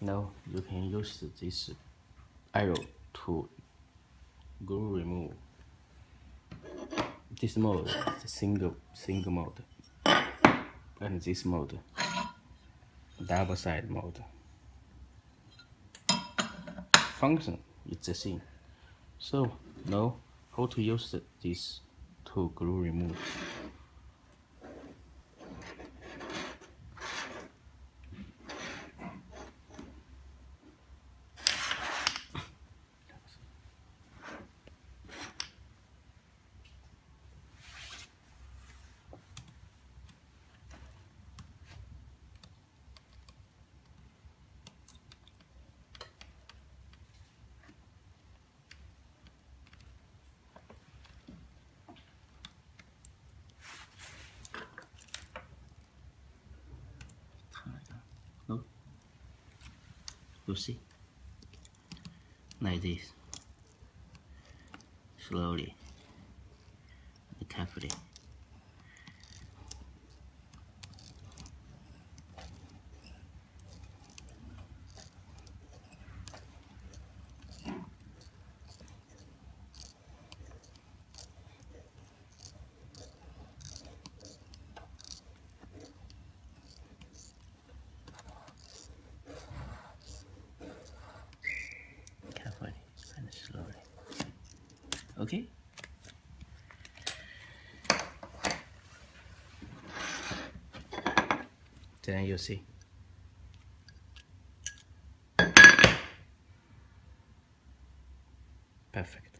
Now you can use this arrow to glue remove. This mode is single single mode, and this mode double side mode. Function is the same. So now how to use this to glue remove. You see? Like this. Slowly. And carefully. okay. Then you see. Perfect.